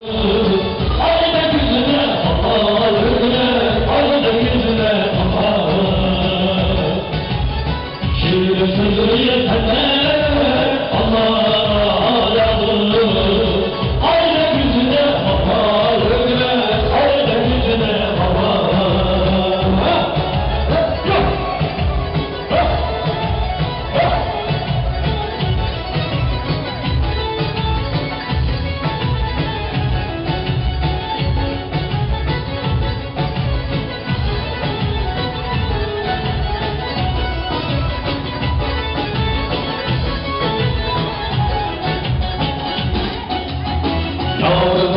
Yeah. Não